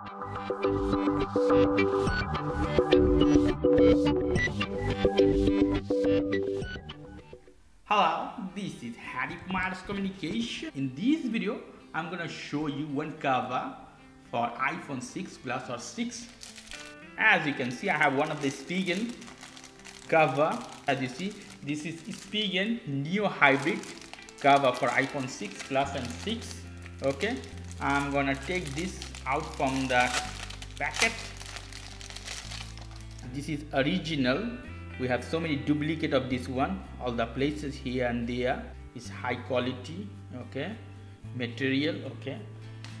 Hello, this is Harry Aires Communication. In this video, I'm gonna show you one cover for iPhone 6 Plus or 6. As you can see, I have one of the Spigen cover. As you see, this is Spigen Neo Hybrid cover for iPhone 6 Plus and 6. Okay, I'm gonna take this out from the packet. This is original. We have so many duplicate of this one. All the places here and there is high quality okay? Material okay?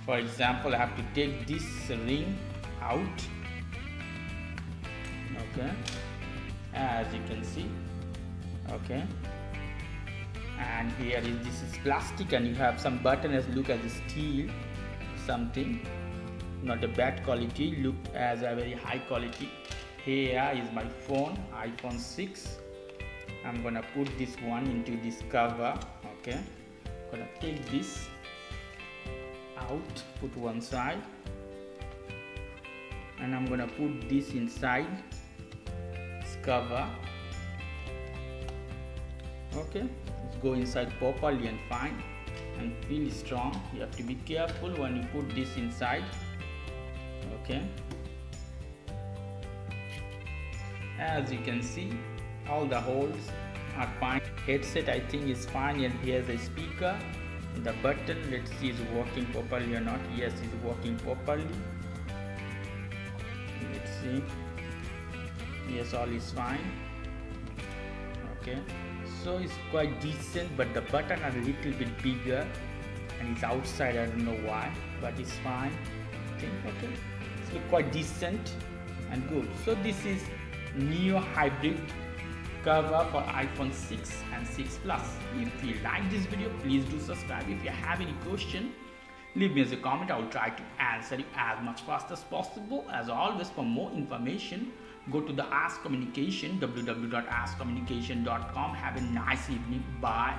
For example I have to take this ring out okay? As you can see okay? And here is this is plastic and you have some button as look as steel something not a bad quality look as a very high quality. Here is my phone iphone 6 i'm gonna put this one into this cover okay? I'm gonna take this out put one side. And i'm gonna put this inside this cover. Okay let's go inside properly and fine and feel strong. You have to be careful when you put this inside okay. As you can see all the holes are fine. Headset I think is fine and here's a speaker. The button let's see is working properly or not. Yes it's working properly. Let's see. Yes all is fine. Okay. So it's quite decent but the button are a little bit bigger and it's outside I don't know why but it's fine. Okay okay it's quite decent and good so this is Neo Hybrid cover for iPhone 6 and 6 Plus. If you like this video, please do subscribe. If you have any question, leave me as a comment. I will try to answer you as much fast as possible. As always, for more information, go to the Aires Communication, www.airescomunication.com. Have a nice evening. Bye.